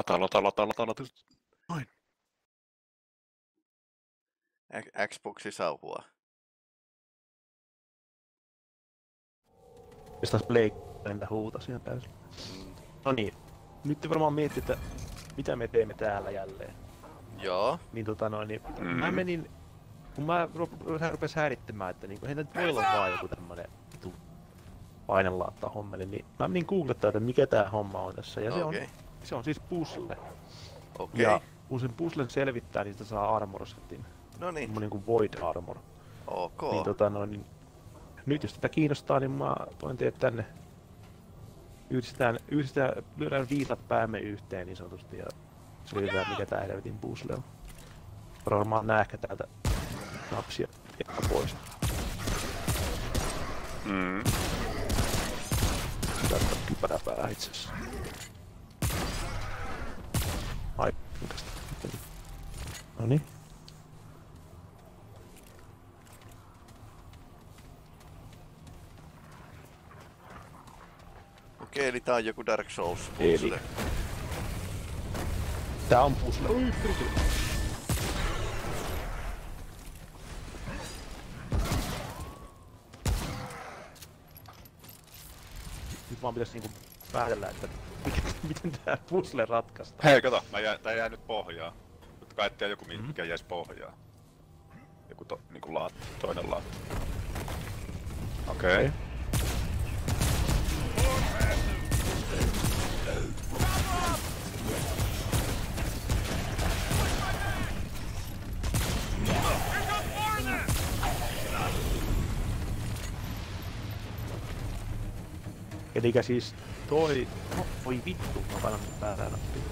Lata, lata, lata, lata, lata. Noin. Xboxi sauhua. Taas Blake entä huuta siinä täysin. Mm. No niin, nyt varmaan miettii, että mitä me teemme täällä jälleen. Joo. Niin tota noin, niin Mm. mä menin, kun mä ru- rupesin häirittämään, että niinku, heitä nyt voi olla vaan joku tämmönen vitu painelaatta hommeli, niin mä menin googlettaa, että mikä tää homma on tässä, ja se, Okei. on, se on siis puzzle. Okei. Ja kun sen puzzlen selvittää, niin sitä saa armor setin. No niin. Semmonen kuin void armor. Ok. Niin tota noin, niin nyt jos tätä kiinnostaa, niin mä toin teet tänne. Yhdistetään, yhdistetään, lyödään viitat päämme yhteen niin sanotusti ja selvitetään mikä tää helvetin puzzle on. Varmaan näähkä täältä napsia ehkä pois. Mm. Täältä on kypärä päähän itse asiassa. Ai, mikäs tää? Noniin. Okei, eli tää on joku Dark Souls Eli. puzzle. Tää on puzzle. Oi. Nyt vaan pitäis niinku päätellä, että miten, tää puzzle ratkaistaan. Hei, kato, mä jää, tää jää nyt pohjaan. Mutta kai tiedä joku, Mhm. mikä jäisi pohjaan. Joku to, niinku laat, toinen laat. Okei. Okay. Elikkä siis toi... No, voi vittu, mä painan väärää nappia.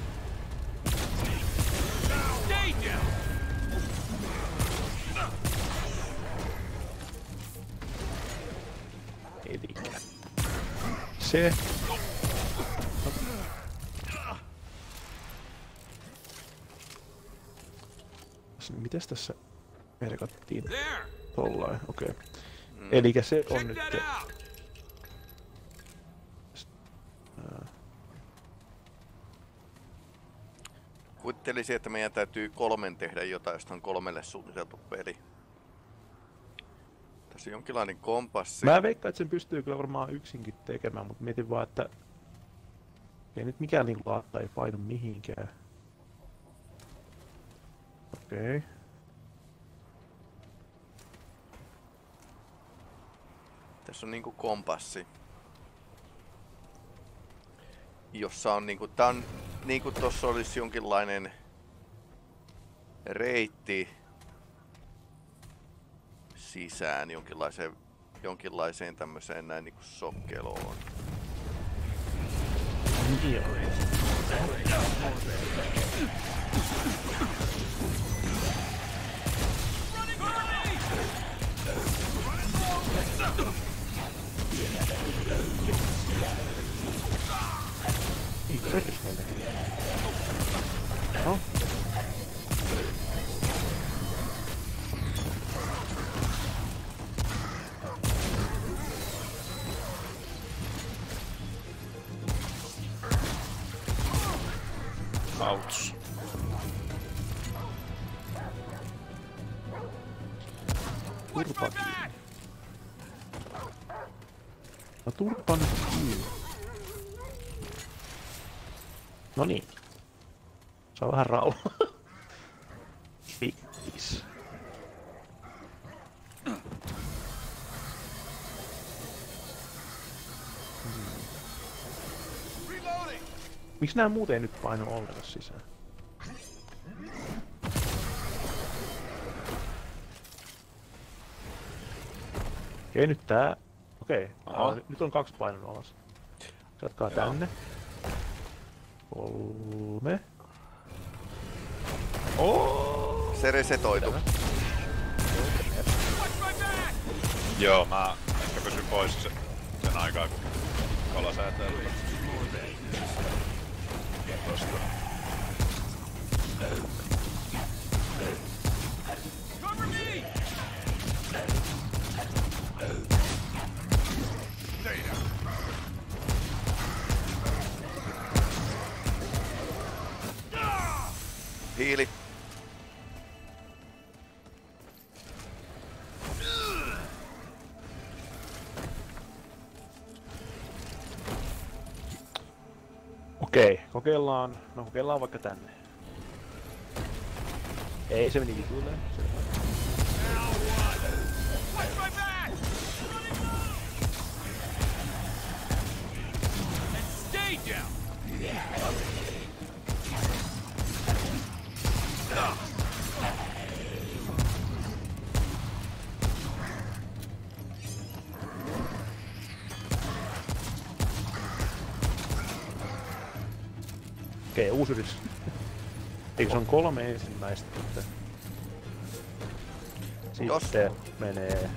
Elikkä... Se... Mites tässä merkattiin? Tollain, okei. Okay. Mm. Elikkä se on nyt... Kuvittelisin, että meidän täytyy kolmen tehdä jotain, josta on kolmelle suunniteltu peli. Tässä on jonkinlainen kompassi. Mä veikkaan, että sen pystyy kyllä varmaan yksinkin tekemään, mutta mietin vaan, että ei nyt mikään niin laatta ei painu mihinkään. Okei. Okay. Tässä on niinku kompassi. Jossa on niinku, tää on niinku tossa olisi jonkinlainen reitti sisään jonkinlaiseen, jonkinlaiseen tämmöiseen näin niinku sokkeloon. Joo. Ei Altos. Turbo aqui. A tá turbo aqui. No niin. Saa vähän rauhaa. Vittis. Miksi nää muuten ei nyt paino ollenkaan sisään? Okei, nyt tää... Okei. Aa, nyt on kaksi painon alas. Jatkaa Joo. tänne. Kolme. Se resetoitu. Joo, mä ehkä pysyn pois sen, sen aikaa, kun kala säätää. Tosta. Hiili. Okei, kokeillaan, no kokeillaan vaikka tänne. Ei, se meni vituille. Selvä. Stay down! Okei, uusi yritys. Eikö se on kolme ensimmäistä. Jos- Sitten menee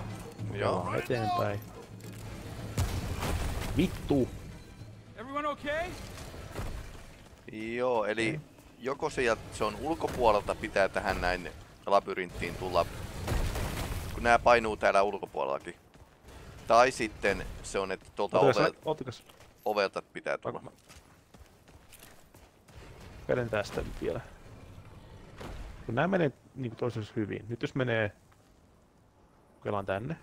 Joo. eteenpäin. Vittu! Everyone okay? Joo, eli joko sieltä se on ulkopuolelta pitää tähän näin labyrinttiin tulla, kun nämä painuu täällä ulkopuolellakin. Tai sitten se on, että tuolta otakas, ovelta pitää tulla. Käden tästä nyt vielä. Kun nämä menee niin toisessa hyvin. Nyt jos menee... Kokeillaan tänne.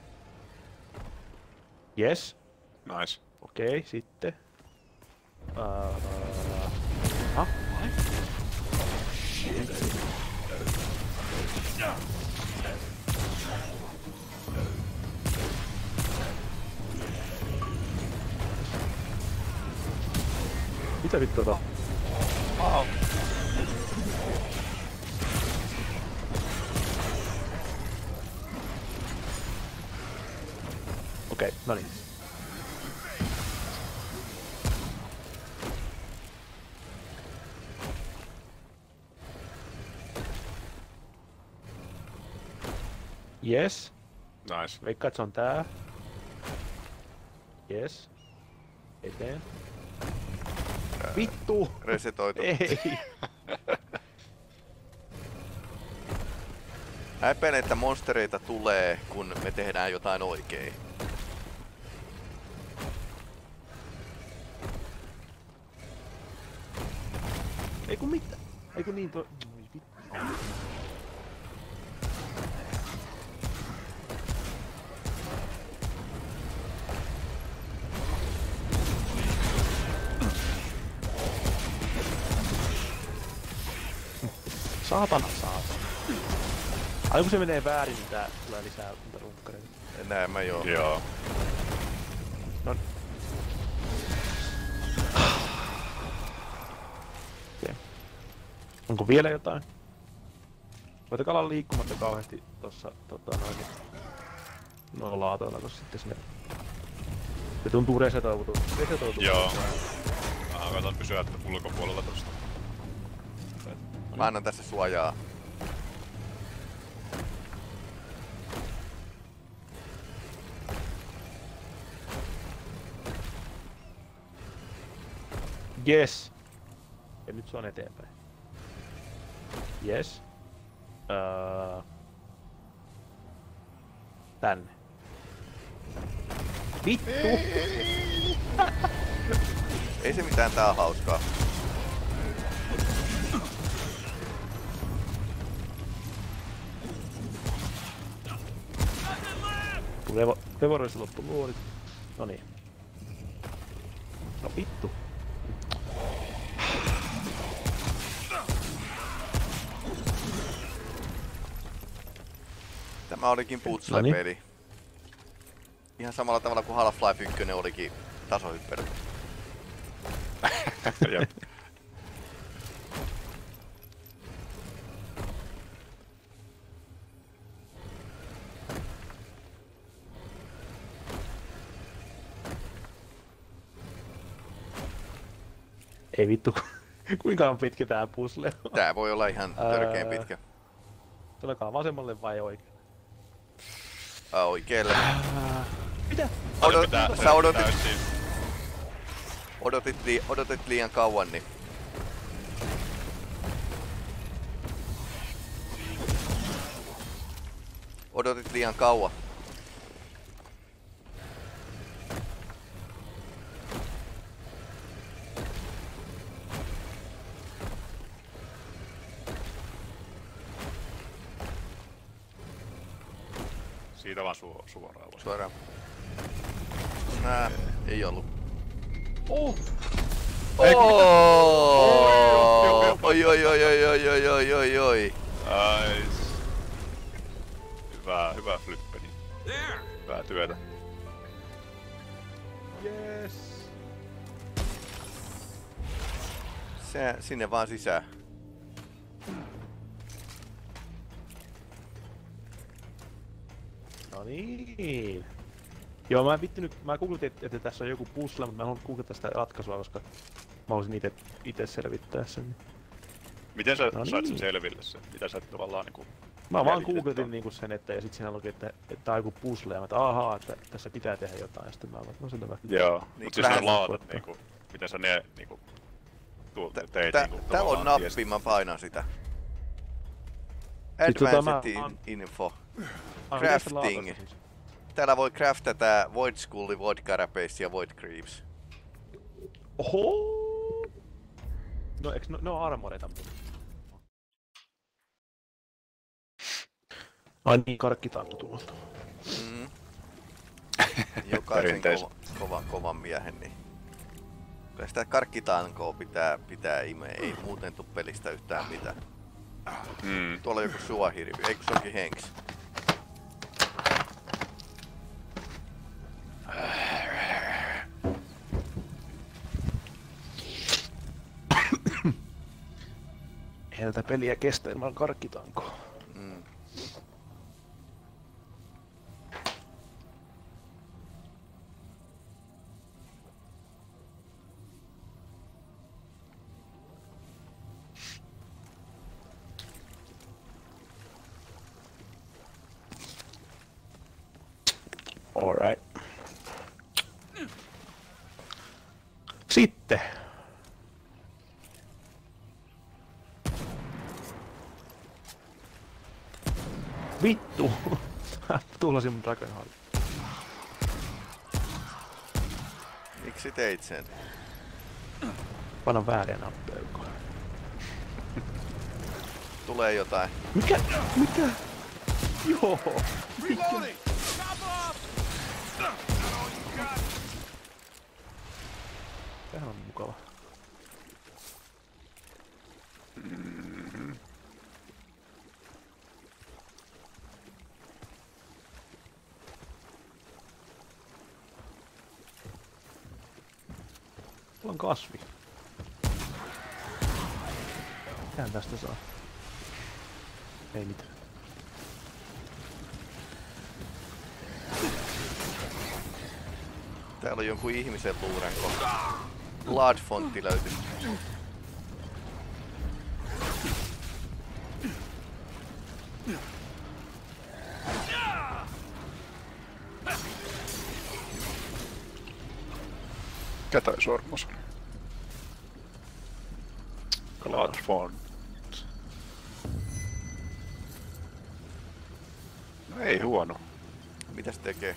Yes. Nice. Okei, sitten. Uh, ha? Mitä vittua tää? Wow. Okei, no niin. Yes. Nice. Veikkaan, että se on tää. Yes. Eteen. Vittu! Resetoitu. Ei! Epäilen, että monstereita tulee, kun me tehdään jotain oikein. Ei kun mitä? Ei kun niin to... Oi vittu. Saatana, saatana. Ai kun se menee väärin, niin tää tulee lisää runkkareita. Näin mä joo. Joo. No. Onko vielä jotain? Voitakaa olla liikkumatta kauheasti tossa tota noin. No laatoilla tossa sitten sinne. Se tuntuu resetoitu. resetoitu. Joo. Mä koitan pysyä ulkopuolella tosta. Mä annan tässä suojaa. Yes. Ja nyt se on eteenpäin. Yes. Öö... Tänne. Vittu! Ei se mitään, tää on hauskaa. Kun Revo, Revorissa loppu luodit. No niin. No vittu. Tämä olikin puzzle-peli. Ihan samalla tavalla kuin Half-Life 1 olikin tasohyppely. Jep. Ei vittu. Kuinka on pitkä tää puzzle on? Tää voi olla ihan törkeen pitkä. Tulekaa vasemmalle vai oikealle? Ää, oikeelle. Mitä? Odot, Pitää- sä odotit, täysin. odotit, li, odotit liian kauan, niin Odotit liian kauan. Su- suoraan. vaan. Suoraan. Nää, ei ollut. Oh! Oh! Oi oi oi oi oi oi oi oi oi. Nice. Hyvää, hyvää flippeni. Hyvää työtä. Yes! Se, sinne vaan sisään. Niin. Joo, mä en vittinyt, mä googletin, että, että tässä on joku puzzle, mutta mä en halunnut googlata sitä ratkaisua, koska mä haluaisin itse, itse selvittää sen. Miten sä No sait sen niin. selville sen? Mitä sä tavallaan niinku... Mä vaan googletin niinku sen, että ja sit siinä luki, että, että tää on joku puzzle, ja mä että ahaa, että tässä pitää tehdä jotain, ja sitten mä vaan, no selvä. Joo. Niin, Mut siis ne laatat niinku... Miten sä ne niinku... Teit tä- niinku Täällä on nappi, mä painan sitä. Sit tota mä Advanced oon- info. Crafting. Täällä voi craftata Void Skulli, Void Carapace ja Void Creeps. Oho! No eiks ne, ne on armoreita? Ai niin, karkkitaakku tuolta. Mm. Jokaisen kova, kova, kovan miehen, niin... Kyllä sitä karkkitankoa pitää, pitää imeä, ei muuten tuu pelistä yhtään mitään. Mm. Tuolla on joku suahirvi, eikö se onkin Henks? Ei tätä peliä kestä ilman karkkitankoa. Mm. Alright. Sitten. Vittu! Tuhlasin mun Dragonheart. Miksi teit sen? Panan vääriä nappeja. Tulee jotain. Mikä? Mitä? Joo! Reloading! Chop off! Oh, you got it. Tämähän on mukava. Tuolla on kasvi. Mitähän tästä saa? Ei mitään. Täällä on jonkun ihmisen luurenko. Blood fontti löytyi. Kätäisormus. font. No ei huono. Mitäs tekee?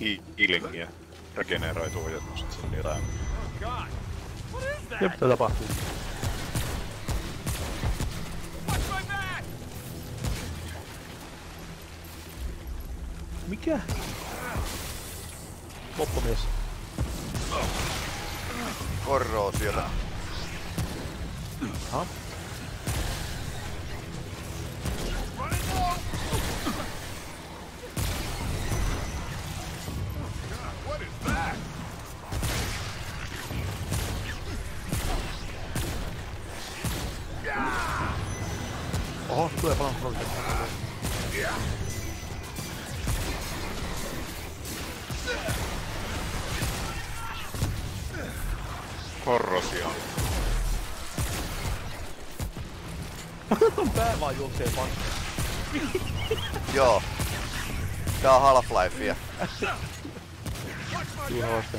Hi healingia. Regeneroituu ohjelmasta sinne jotain. Jep, tää tapahtuu? Mikä? Loppumies. Korroosiota. 好。Joo. Tää on Half-Lifea. Juhoista.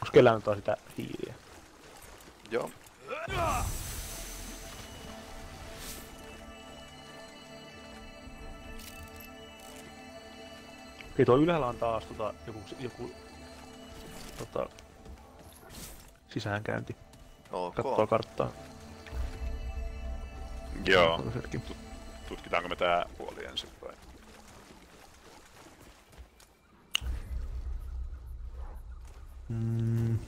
Onks kellään antaa sitä hiiliä? Joo. Okei, tuo ylhäällä on taas tota, joku, joku tota, sisäänkäynti. Ok. Kattoo karttaa. Joo. Tutkitaanko me tää puoli ensin vai? Mm,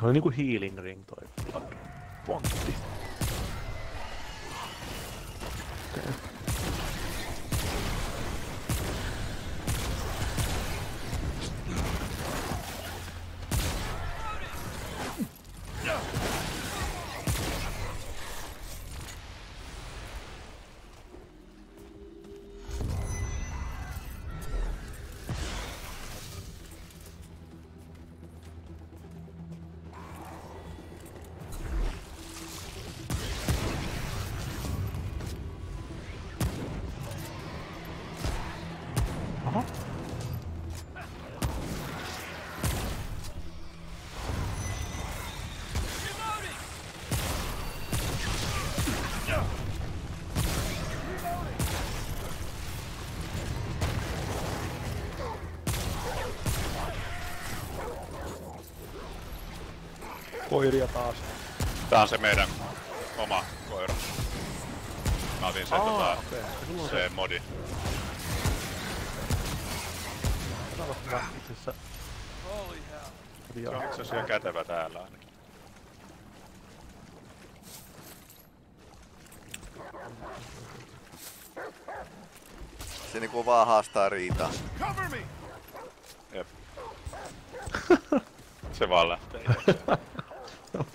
se oli niinku healing ring toi pontti. Koiria taas. Tää on se meidän oma koira. Mä otin sen tota, on se. se modi. Täällä on hyvä itse asiassa. Holy hell. On ihan kätevä täällä ainakin. Se niinku vaan haastaa riitaa. Cover me! Jep. se vaan lähtee.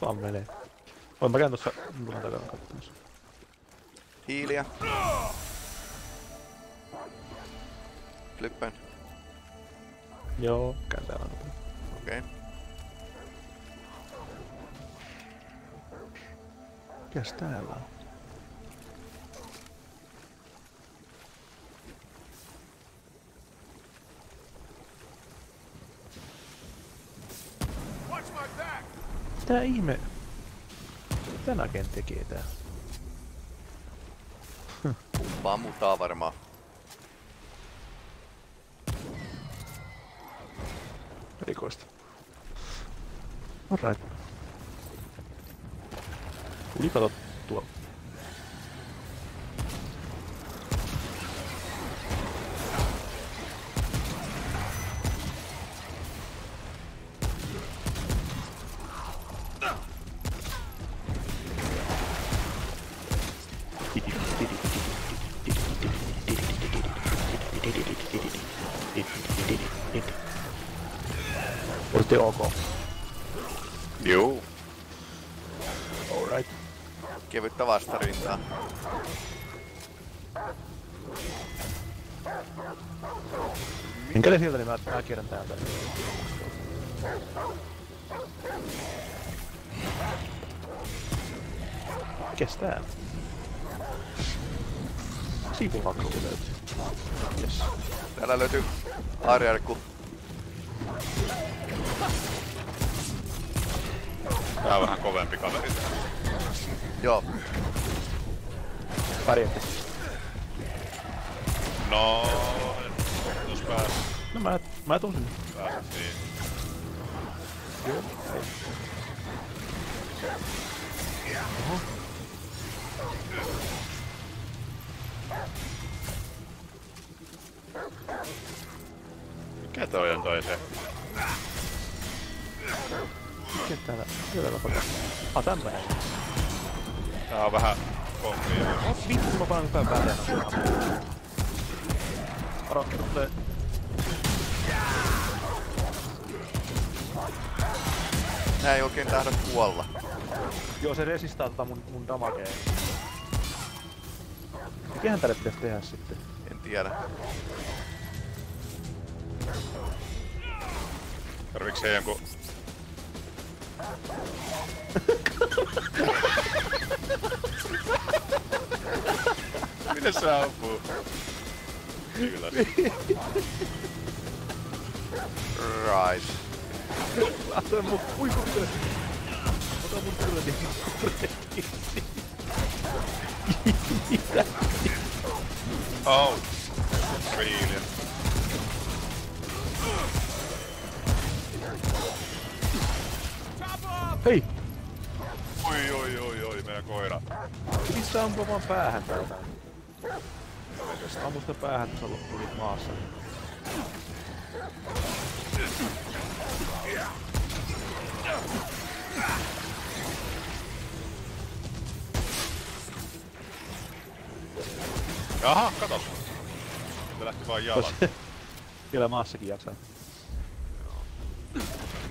Vaan menee. Voin mä käyn tuossa luvan takana katsomassa. Hiiliä. Flippen. Joo, käyn täällä. Okei. Okay. Mikäs täällä on? Tää ihme... Tän agen tekee tää. Vaan mutaa varmaan. Erikoista. Alright. Tuli katsottua. Olitte ok. Juu. Alright. Kevyttä vastarintaa. Minkä ne sieltä, niin mä, mä kierrän täältä. Mikäs tää? Sivulakku löytyy. Yes. Täällä löytyy Arjarku. Tää on vähän kovempi kaveri. Joo. Pärjätte. No, jos pääs, No mä, mä tuun sinne. pääsettiin. Joo. Mikä toi on toi se? Mikä täällä? Mikä täällä tapahtuu? Ah, tämmönen. Tää on vähän kombia. Oh, vittu, mä panen päin päälle. Varo, tulee. Nää ei oikein tahdo kuolla. Joo, se resistaa tota mun, mun damagea. Mikähän tälle pitäisi tehdä sitten? En tiedä. Tarviks se jonkun... Miten se ampuu? Kyllä. Right. Ota mun uikutele. Ota mun turreti. Mitä? Oh! Really? Hei! Oi oi oi oi, meidän koira. Missä ampua vaan päähän täältä? Ammu sitä päähän, niin se on loppu niitä maassa. Jaha, katos. Se lähti vaan jalat. Tos- Vielä maassakin jaksaa.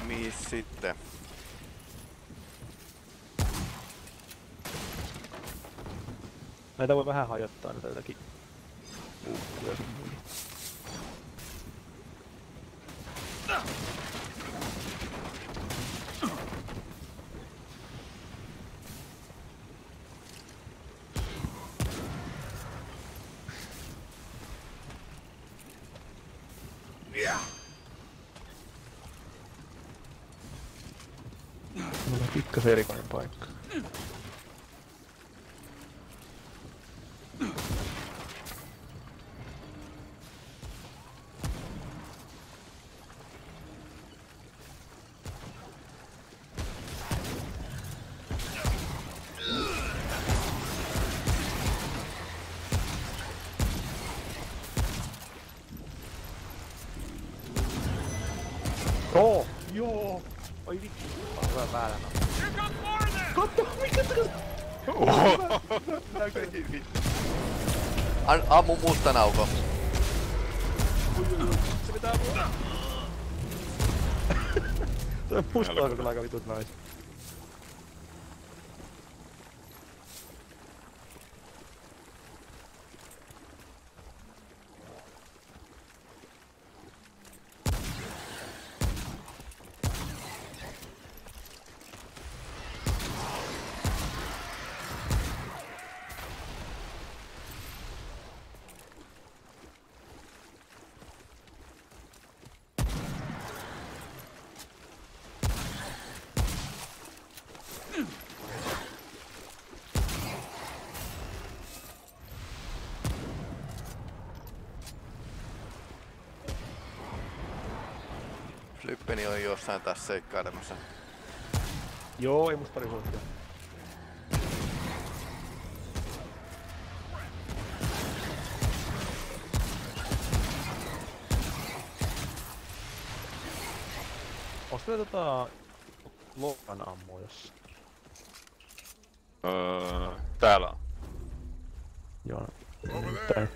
Mihin sitten? Näitä voi vähän hajottaa näitä jotakin muita. Mulla on pikkasen erikoinen paikka. Joo! Joo! Oi vittu, oon hyvä! Katso, mikä tää An, ammu mustan aukon. Se pitää mua. Toi musta on kyllä aika vitut nais on jossain tässä seikkailemassa. Joo, ei musta pari huolta. Onks meillä tota... Lokan ammu jossa? Öö, täällä on. Joo, nimittäin.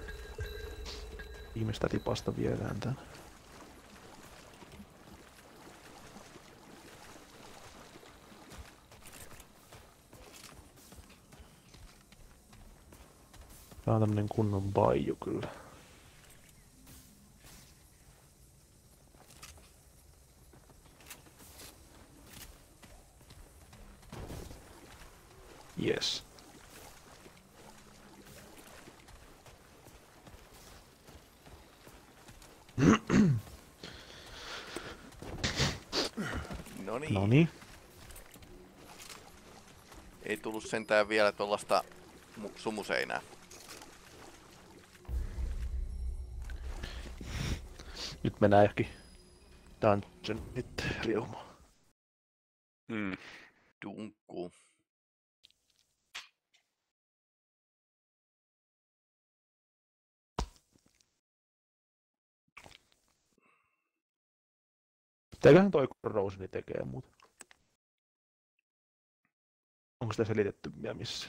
Viimeistä tipasta viedään tän. Tää on tämmönen kunnon baiju kyllä. Yes. No niin. Noni. Ei tullut sentään vielä tuollaista mu- sumuseinää. Mennään johonkin dungeonit riumaan. Mm. Dunkku. Mitäköhän toi Roseni tekee muuta? Onko sitä selitetty vielä missä?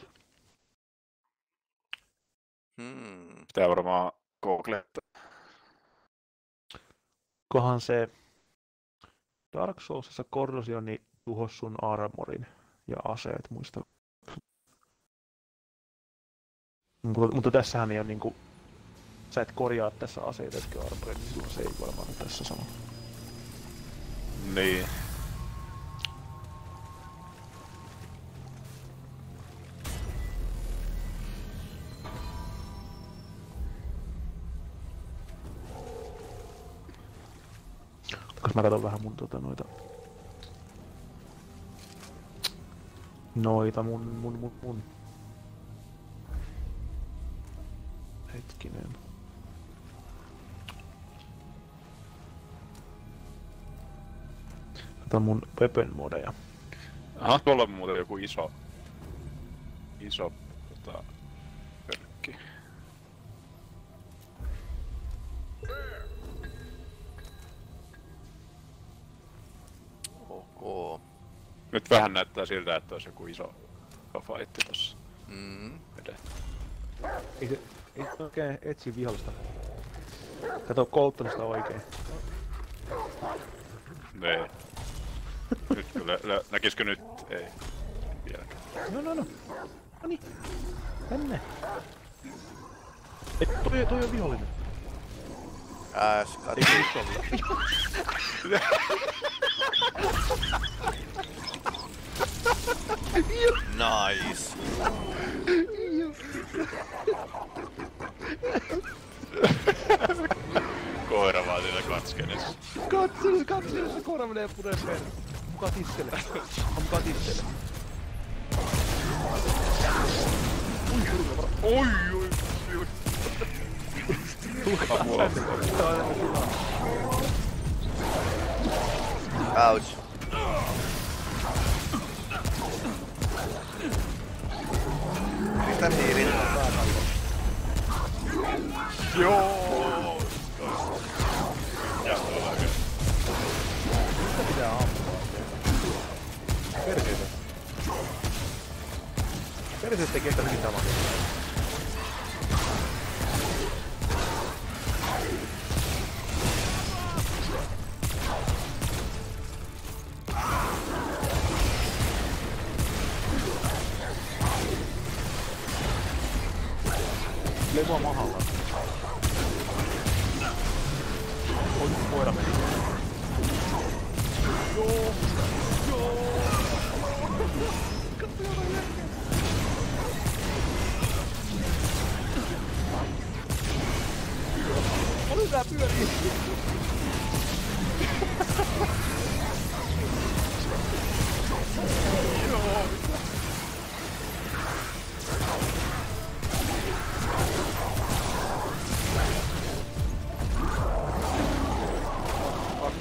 Hmm. Pitää varmaan googlettaa. Kohan se Dark Soulsissa korrosioni tuhos sun armorin ja aseet muista. Mutta, mutta tässähän ei ole niinku, sä et korjaa tässä aseita etkä armorin, niin se ei varmaan tässä sama. Niin. Mä katson vähän mun tota noita... Noita mun, mun, mun, mun. Hetkinen. Kato mun weapon modeja. Aha, tuolla on muuten joku iso... Iso... Tota... Nyt vähän näyttää siltä, että olisi joku iso, iso fight tossa Mm. Ei se, ei se oikein etsi vihollista. Kato Coltonista oikein. Nee. Nyt kyllä, lö, näkisikö nyt? Ei. Vieläkään. No no no. No niin. Tänne. Ei, toi, toi on vihollinen. Äs, kat... Ei. Nice. Koira vaan siinä katskenessa. Katso, katso, se koira menee puneen perään. Muka tissele. Muka tissele. Oi, oi, oi. Apua. Ouch.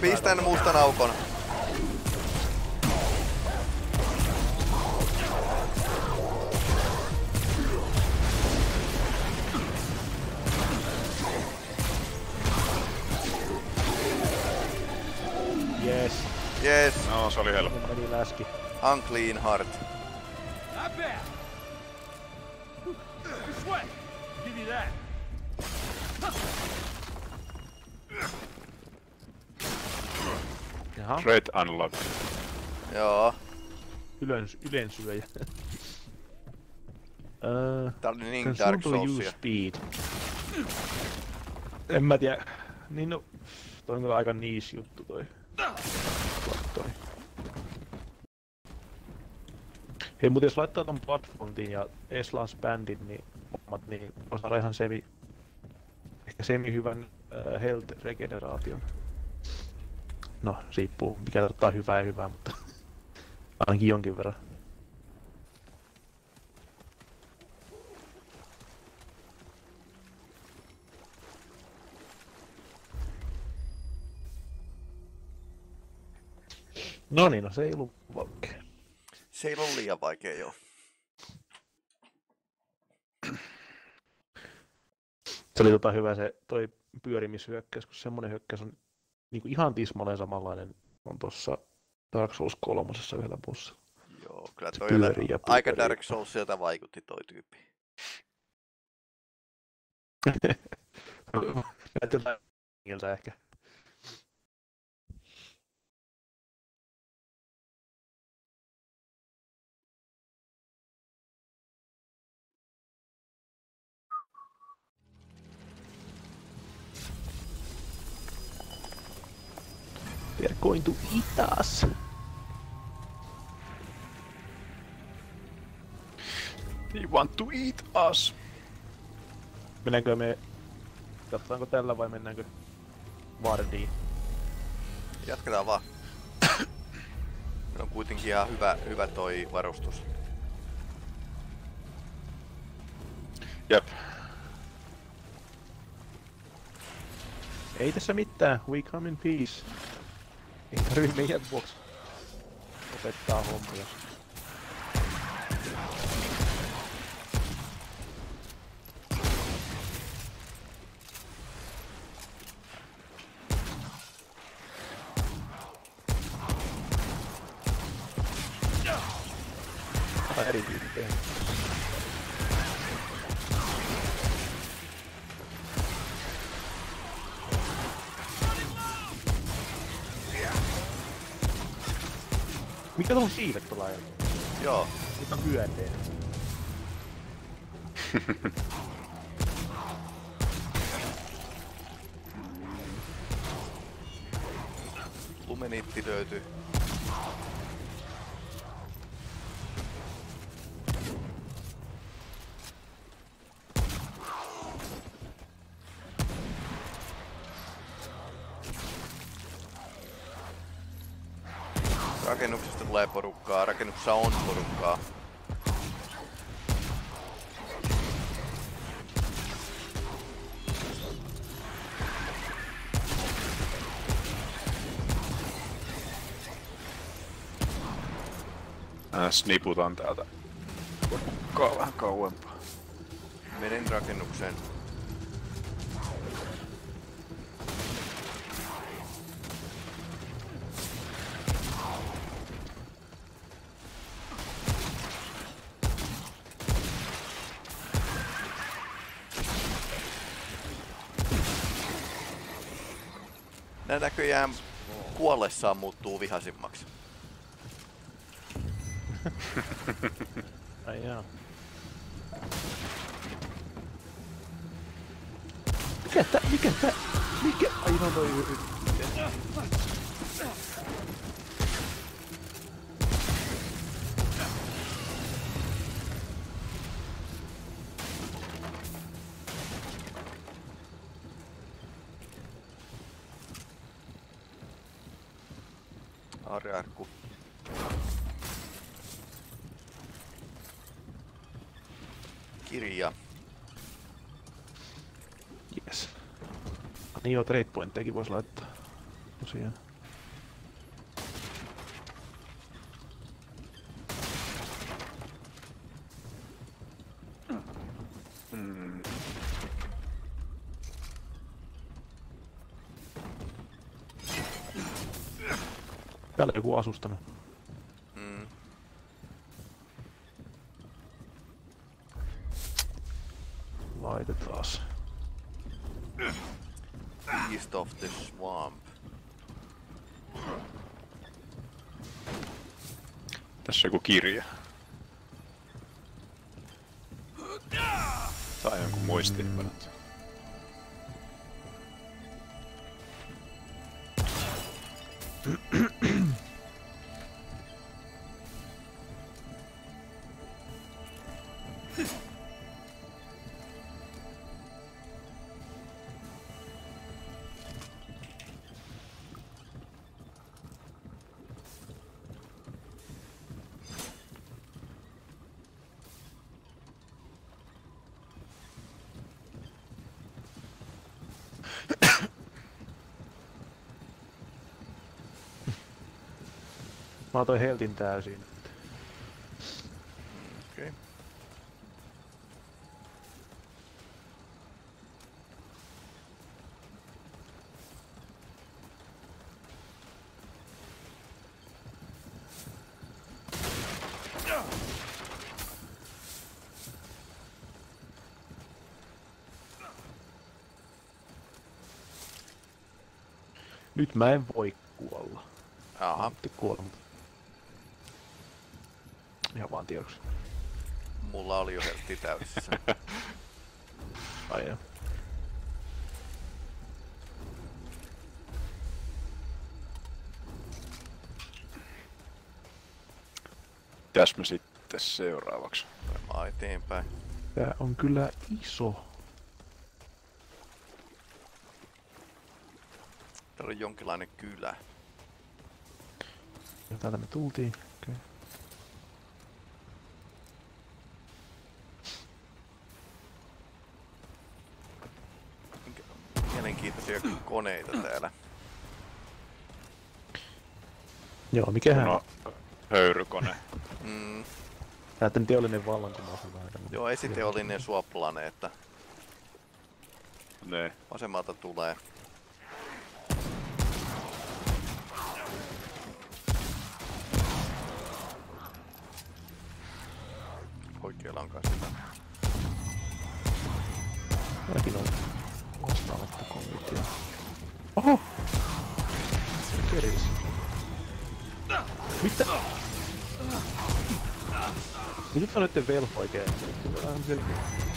Pistän mustan aukon. Unclean heart. Not bad. This way. Give you that. Jaha. Red unlock. Joo, Ylens, ylensyöjä. Tää oli niin Dark Soulsia. speed. En mä tiedä. Niin no, toi on kyllä aika niis juttu toi. toi. Hei, mutta jos laittaa ton Bloodfontin ja Eslan's Bandin, niin hommat, niin on saada ihan semi, ehkä semi hyvän äh, health regeneraation. No, riippuu mikä tarkoittaa hyvää ja hyvää, mutta ainakin jonkin verran. No niin, no se ei ollut vaikea. Se ei ollut liian vaikea joo. Se oli tota hyvä se toi pyörimishyökkäys, kun semmonen hyökkäys on niinku ihan tismalleen samanlainen on tossa Dark Souls kolmosessa yhdellä bossilla. Joo, kyllä toi pyörii ja aika pyörii. Dark Soulsilta vaikutti toi tyyppi. Niiltä ehkä. We are going to eat us. They want to eat us. Mennäänkö me... Katsotaanko tällä vai mennäänkö Vardiin? Jatketaan vaan. Meillä on kuitenkin ihan hyvä, hyvä toi varustus. Jep. Ei tässä mitään, we come in peace. Ei tarvii meidän vuoksi opettaa hommia. Siivet tuolla ajalla? Joo. Mitä myöteen? Lumeniitti löytyy. Rakennuksessa on porukkaa. Mä sniputan täältä porukkaa vähän kauempaa. Menen rakennukseen. Nää näköjään kuollessaan muuttuu vihasimmaksi. Ai jaa. Mikä tää, mikä tää, mikä, ai no toi joo, trade pointtejakin vois laittaa. Tosiaan. Täällä joku asustanut. Mm. Laitetaas. East of the Swamp. Tässä joku kirja. Mä otoin heltin täysin. Okei. Okay. Nyt mä en voi kuolla. Aha, kuolla, mutta... Tiedoksi. mulla oli jo heltti täysissä. Ai joo. Mitäs me sitten seuraavaksi? Varmaan eteenpäin. Tää on kyllä iso. Täällä on jonkinlainen kylä. Ja täältä me tultiin. Okei. Mielenkiintoisia koneita täällä. Joo, mikähän No, höyrykone. Mm, Näyttää teollinen vallankumous on vähän. mutta- joo, esiteollinen suoplaneetta. Ne. Vasemmalta tulee. Nyt on nyt velho oikein. Vähän se... Korroo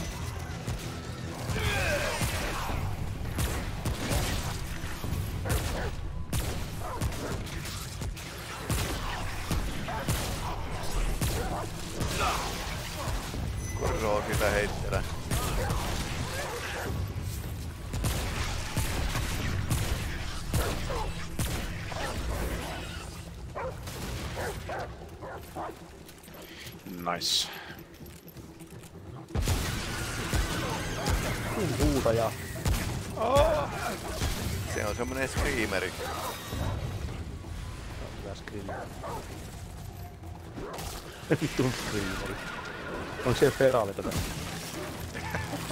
Se on semmonen screameri. Hyvä screamer. Vittun screameri. Onko se feraali tätä?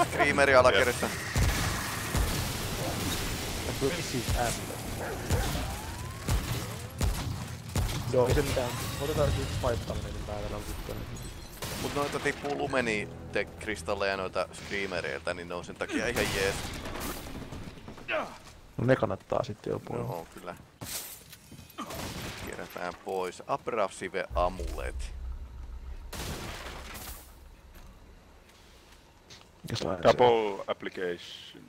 Screameri M. Joo, ei se mitään. Otetaan nyt paittaminen niin päällä on sitten. Mut noita tippuu lumeni te kristalleja noita screamereiltä, niin ne on sen takia ihan jees. No ne kannattaa sitten jo pois. Joo, kyllä. Kerätään pois. Abrasive amulet. Double application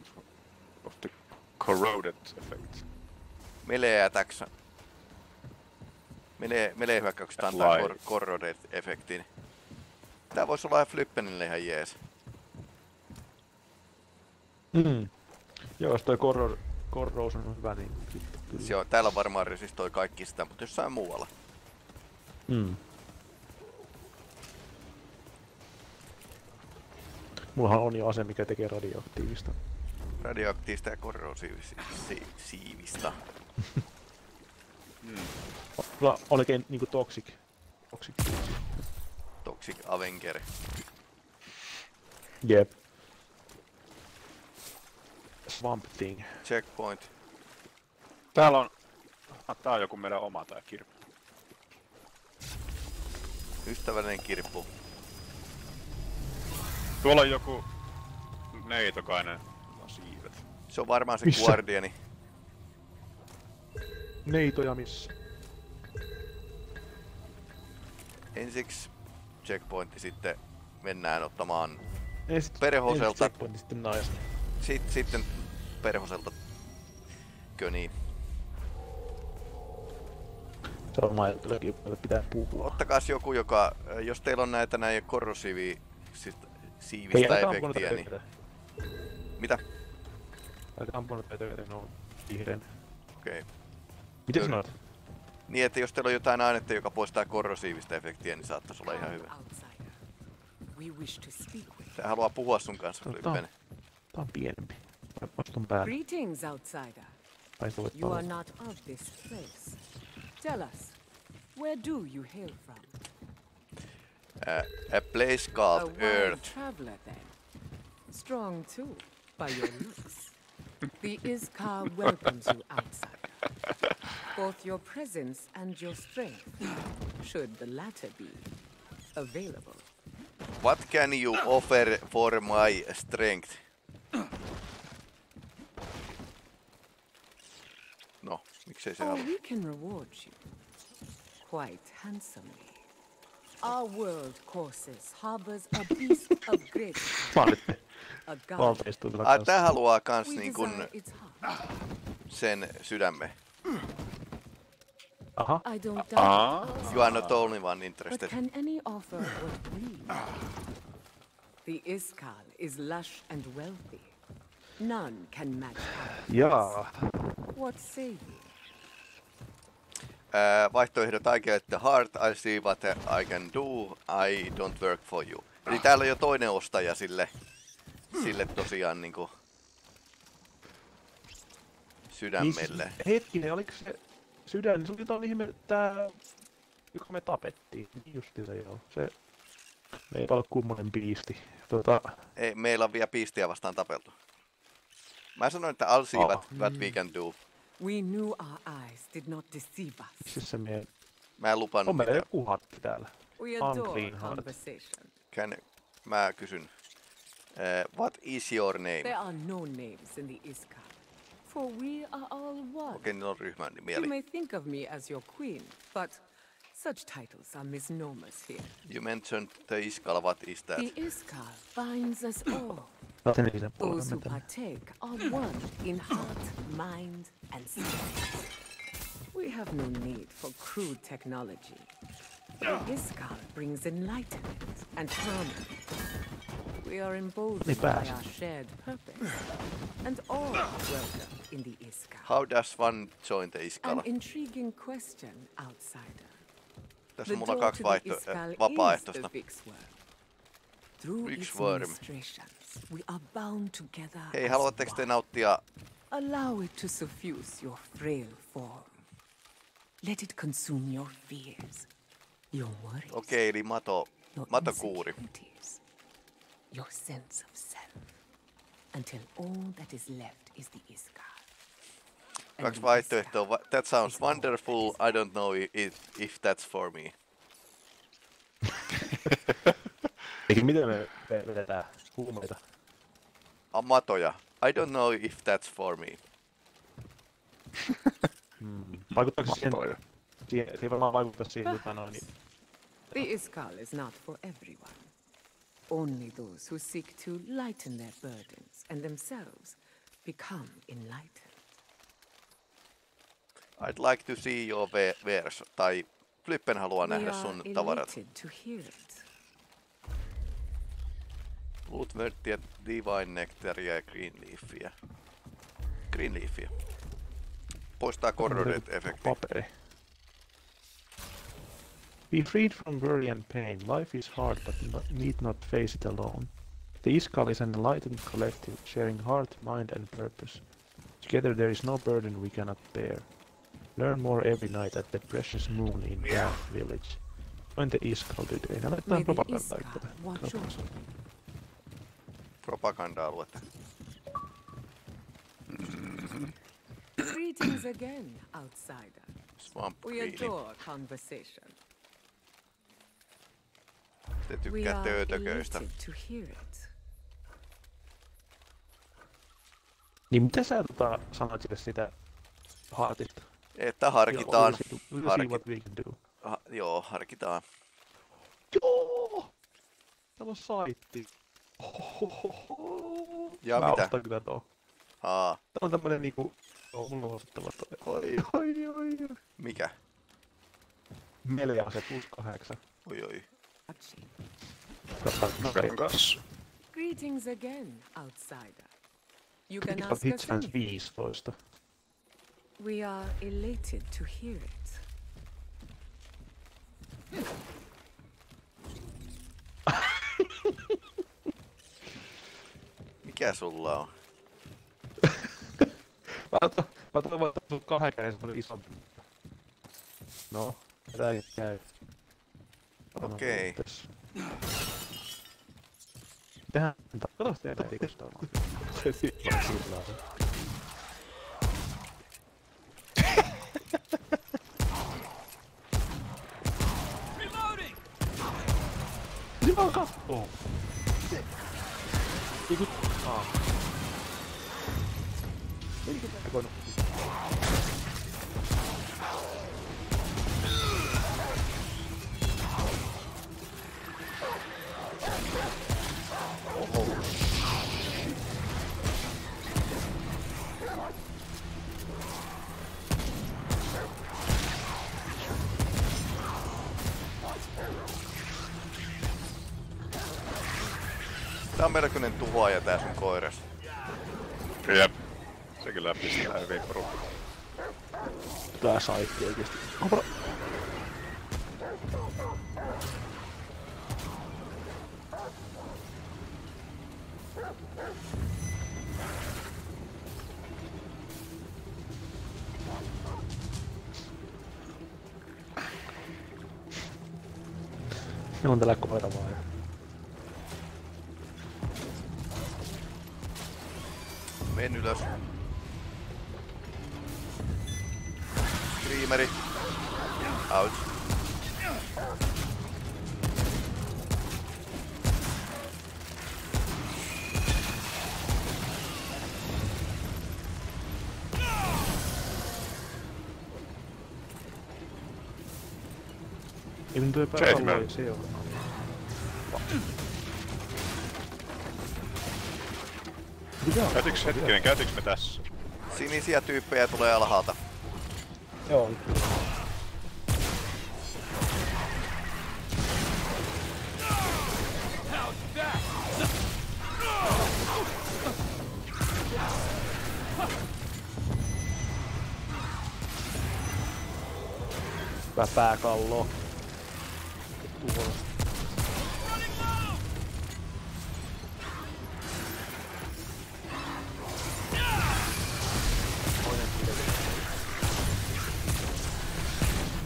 of the corroded effect. Melee attacks. Melee, melee hyökkäyksestä antaa kor- corroded efektin. Tää voisi olla Flippenille ihan jees. Mm. Joo, jos toi corro, corrosion on hyvä, niin sitten kyllä. On, täällä varmaan resistoi kaikki sitä, mutta jossain muualla. Mm. Mullahan on jo ase, mikä tekee radioaktiivista. Radioaktiivista ja korrosiivista. Mulla on oikein niinku toxic. Toxic. Toxic Avenger. Jep. Swamp Thing. Checkpoint. Täällä on... Ah, tää on joku meidän oma tää kirppu. Ystävällinen kirppu. Tuolla on joku neitokainen on siivet. Se on varmaan se Missä? Guardiani. Neitoja missä? Ensiksi checkpointti, sitten mennään ottamaan Ensin, Perhoselta. sitten sitten perhoselta köni. Se on kylläkin pitää puhua. Ottakaa joku, joka, jos teillä on näitä näin korrosiivi, siis Ei, siivistä ampunut efektiä, niin... töitä. Mitä? Älkää ampunut töitä, ne on vihreän. Okei. Okay. Miten sanoit? Niin, että jos teillä on jotain ainetta, joka poistaa korrosiivista efektiä, niin saattaisi olla ihan hyvä. Se haluaa puhua sun kanssa, Totta. Flippen. Tää on pienempi. Ostun päälle. Greetings, outsider. Tai tulet You are not of this place. Tell us, where do you hail from? Uh, a place A called wild Earth. traveler, then. Strong too, by your looks. The Iskar welcomes you, outsider. Both your presence and your strength, should the latter be available. What can you offer for my strength? Miksei se Oh, halua? we can reward you quite handsomely. Our world courses harbors a beast of great Mä oon nyt a god. valtaistuilla Ai, kanssa. tää haluaa kans We niin kun desire its heart. sen sydämen. Aha. I don't doubt Ah. it, You are not only one but interested. can any offer what we? The Iskal is lush and wealthy. None can match ours. Jaa. What say you? Ää, vaihtoehdot I get the heart, I see what I can do, I don't work for you. Eli täällä on jo toinen ostaja sille, sille tosiaan niinku sydämelle. Niin, hetkinen, oliko se sydän, se oli jotain ihme, tää, joka me tapettiin. Niin justiinsa joo. Se, me ei ole kummonen biisti. Tota, Ei, meillä on vielä piistiä vastaan tapeltu. Mä sanoin, että I'll see Oh. what, what we can do. We knew our eyes did not deceive us. missä se meidän... Mä en lupannut On meillä joku hatti täällä. We adore Unclean heart. conversation. Can, mä kysyn. Uh, what is your name? There are no names in the Iskar, for we are all one. Okei, niillä on ryhmän nimi. You Eli may think of me as your queen, but such titles are misnomers here. you mentioned the Iskal, what is that? The Iskar binds us all. Latinisen Those who partake are one in heart, mind, and spirit. We have no need for crude technology. The Iskar brings enlightenment and harmony. We are emboldened Niin by pääset. our shared purpose, and all are welcome in the Iskar. How does one join the Iskal? An intriguing question, outsider. Tässä The mulla kaksi to the vaihto- uh, Iskal is vapaaehtoista. the Vixworm. We are bound together Hei, haluatteko te nauttia... Allow it to suffuse your frail form. Let it consume your fears, your worries, Okei, eli mato, your matokuuri. your sense of self, until all that is left is the Iskar. Kaksi vaihtoehtoa. That sounds wonderful. I don't know if, if that's for me. Eikä miten me vedetään huumeita? Ah, matoja. I don't know if that's for me. Vaikuttaako se siihen, siihen, se ei varmaan vaikuttaa siihen, tota noin, niin The Iskal is not for everyone. Only those who seek to lighten their burdens and themselves become enlightened. I'd like to see your ve- verse. Tai Flippen haluaa We nähdä sun tavarat. elated to hear it. Divine Nectaria ja Greenleafia. Greenleafia. Poistaa corroded efekti. paperi. Be freed from worry and pain. Life is hard, but no- need not face it alone. The Iskal is an enlightened collective, sharing heart, mind, and purpose. Together there is no burden we cannot bear. Learn more every night at the precious moon in Dark Village. Join the Iskal today. Nämä May laitetaan the Propaganda-aluetta. Greetings again, outsider. Swamp We adore conversation. Te We tykkäätte are ötököistä. elated to hear it. Niin mitä sä tota, sanoit sille sitä haatista? Että harkitaan. See Harki- what we can do. Ha, joo, harkitaan. Joo! Täällä on saitti. Ohohoho. Ja Mä mitä? ostan kyllä tuo. Aa, Tää on tämmönen niinku... Joo, mulla on ostettava toi. Oi, oi, oi, oi. mikä? Melease plus kahdeksan. Oi oi. Katsotaan, kanssa. Greetings again, outsider. You can ask us chance anything. 15. We are elated to hear it. Mikä sulla on? Mä to- mä toivon, että sun kahden käden semmonen isompi. No, tää ei käy. Okei. Tehdään, kato sitä. Sitten mä siirrään sen. Reloading! Vaan kattoo. Niinku... Aa. Menikö tää koinu? Oho. Tää on melkoinen tuhoaja tää sun koiras. Jep. Se kyllä pistää hyvin porukkaa. Tää saitti oikeesti. Onpa... Ne on tällä kohdalla vaan. Ei mun toi Seitsemän. päällä ei se ole. Mitä on? Käytiinkö hetkinen, käytiinkö me tässä? Sinisiä tyyppejä tulee alhaalta. Joo. Hyvä pääkallo.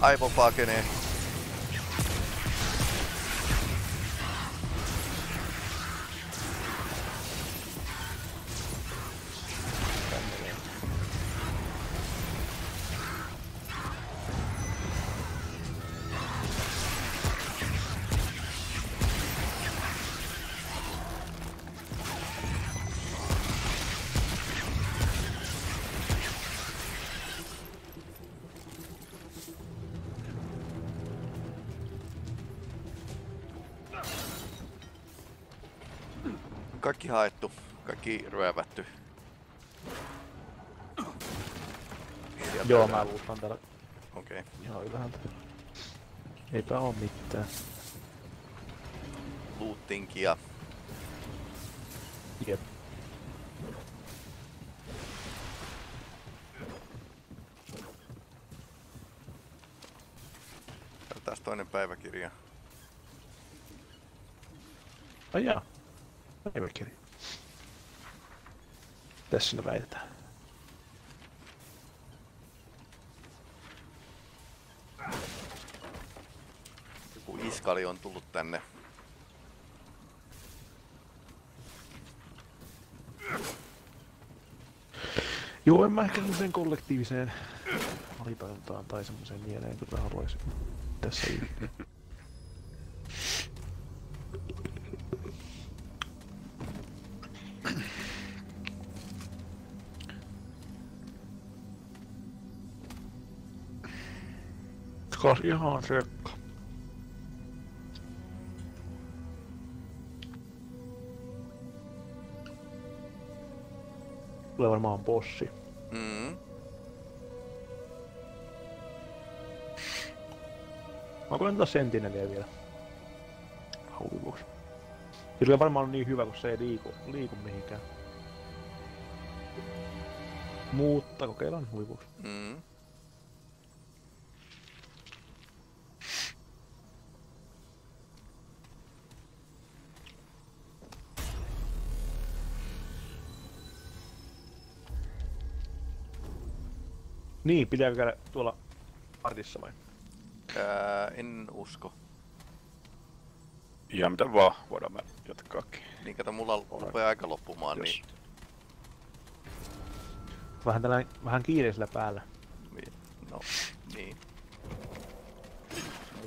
I will fucking it. Kaikki ryövätty. Sieltä Joo, mä luutan täällä Okei. Okay. ihan ylhäältä. Eipä oo mitään. Lootinkia. Jep. Taas toinen päiväkirja. Ai jaa. Päiväkirja. Tässä siinä väitetään. Joku iskali on tullut tänne. Joo, en mä ehkä semmoiseen kollektiiviseen alitajuntaan tai semmoiseen mieleen kyllä haluaisin tässä yhtyä. Ihan sekka. Tulee varmaan bossi. Mm. Mä koen tätä sentineliä vielä. Huivuksi. Se kyllä varmaan on niin hyvä, kun se ei liiku, liiku mihinkään. Mutta kokeillaan huivuksi. Mm. Niin, pitääkö käydä tuolla partissa vai? Ää, en usko. Ihan mitä vaan, voidaan me jatkaakin. Niin kato, mulla rupeaa aika loppumaan, Jos. niin, Vähän tällä vähän kiireisellä päällä. niin... No, niin.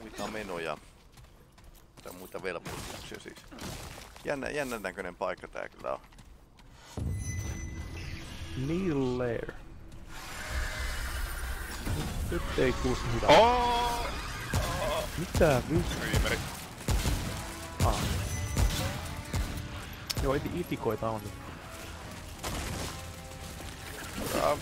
Muita menoja. Tai muita velvollisuuksia siis. Jännä, jännän näköinen paikka tää kyllä on. Neil Lair. Nyt ei kuulosta hyvä. Oh! Mitä vittu? Ah. Joo, iti, itikoita on nyt. Ah,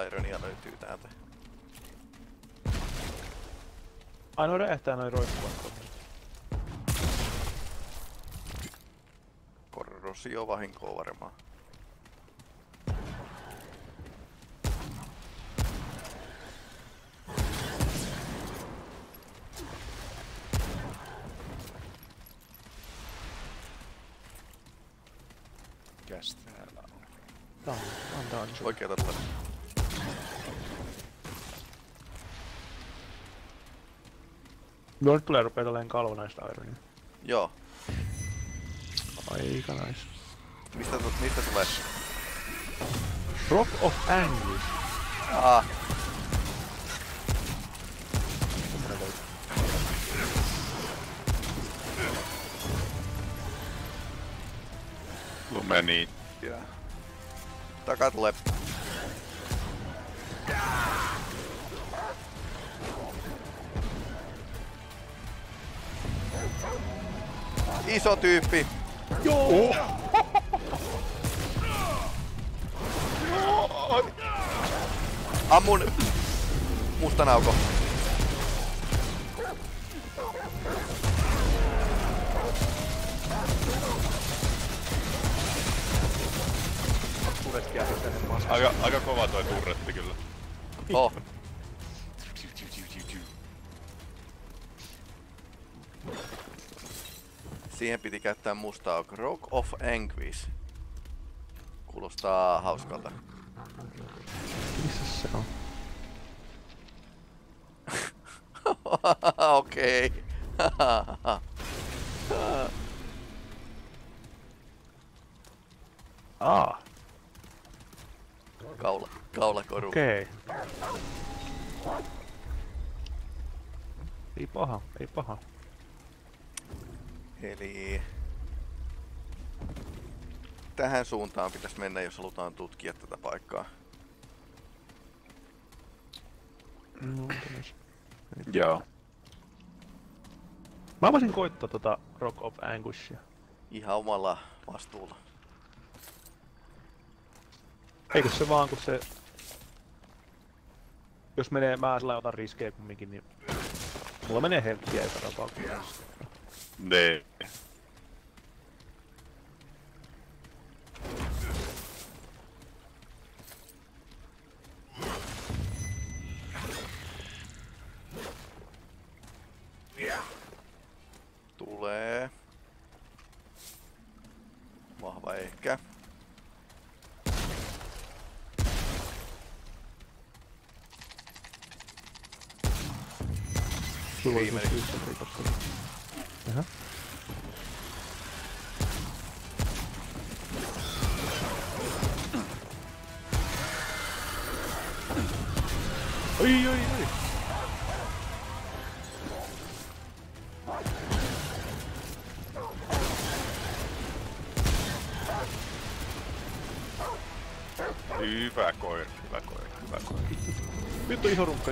Ironia löytyy täältä. Ainoa räjähtää noin roikkuvat. Korrosio vahinkoa varmaan. Mikäs täällä on? Tää on, on dungeon. Oikeeta tulee. Joo, nyt tulee rupea tälleen kalvonaista ironia. Joo. Aika nice. Mistä, mistä tulee? Rock of Anguish. Ah. Lumeniittiä. takaa tulee. Iso tyyppi. Joo! Ammun mustan aukon. Turetkia sitten ennen maskasta. Aika, aika kova toi turretti kyllä. Oh, siihen piti käyttää mustaa. Rock of Anguish. Kuulostaa hauskalta. Missä se on? Okei. Aa, Kaula, kaulakoru. okei. Ei paha, ei paha. Eli tähän suuntaan pitäisi mennä, jos halutaan tutkia tätä paikkaa. No, tämmöis. Joo. Mä voisin koittaa tota Rock of Anguishia. Ihan omalla vastuulla. Eikö se vaan kun se... Jos menee, mä sillä otan riskejä kumminkin, niin... Mulla menee helppiä joka tapauksessa. Nee. Tulee. Vahva ehkä. Viimeinen.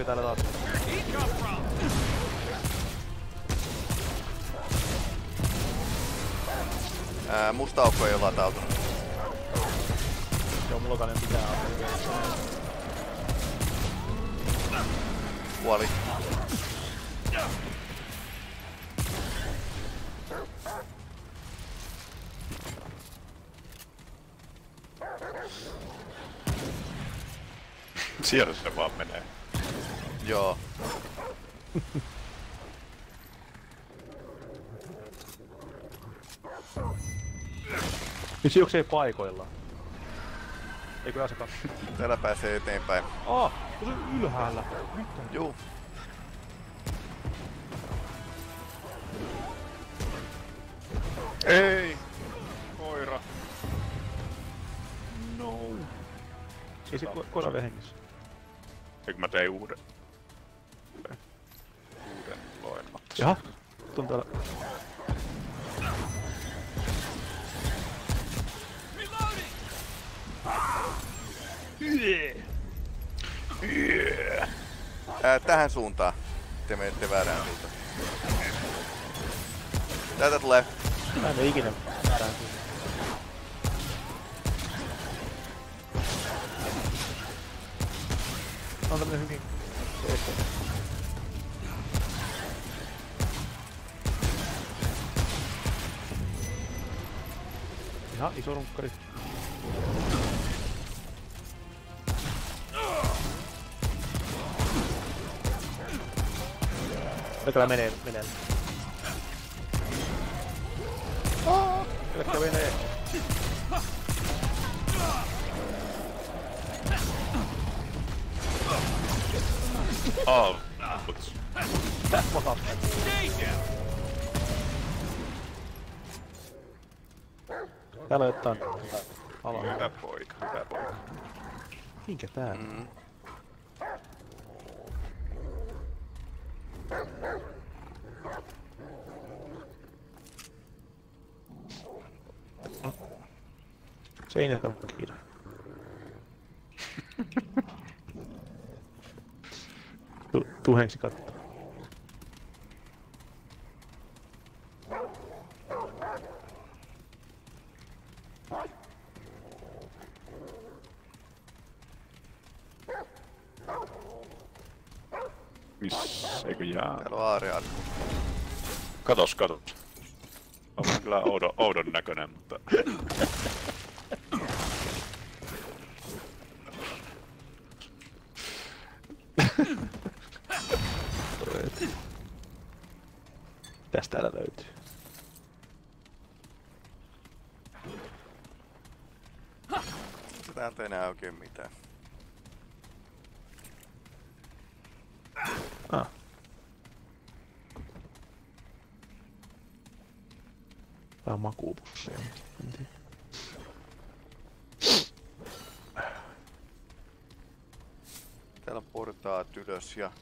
Runkkeli täällä taas. Ää, musta aukko ei ole latautunut. Joo, mulla kai pitää. Kuoli. Siellä se vaan menee. Joo. Nyt se juoksee paikoillaan. Eikö se katso? Täällä pääsee eteenpäin. Ah, se on ylhäällä. Mitä? Juu. Ei! Koira. No. Ei se ko- koira vielä hengissä. Eikö mä tein uuden? Uuden loimat. Jaha, tuon täällä. Ää, tähän suuntaan. Te menette väärään suuntaan. Täältä tulee. Mä en ikinä väärään suuntaan. on tämmönen hyvin... Ihan iso runkkari. Kyllä menee, menee. Pelkkä menee. Ah, putz. Täällä on jotain. Hyvä poika, hyvä poika. Minkä tää? Mm. Tuhensi katto. Miss, eikö jää? Täällä on aarearku. Katos, katos. On kyllä oudon, oudon näköinen, mutta... Tästä täällä löytyy. Täältä ei enää oikein mitään. Ah. Tää on makuupusseja. en tiedä. Täällä on portaat ylös ja...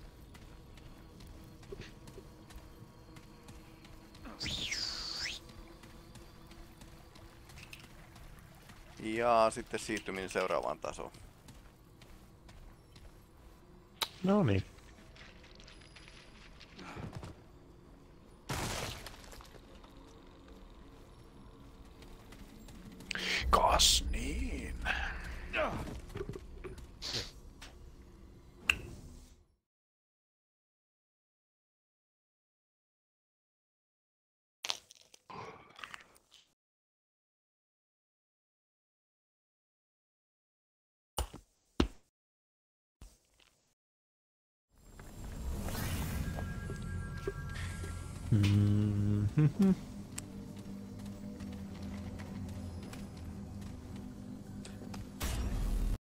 Ja sitten siirtyminen seuraavaan tasoon. No niin.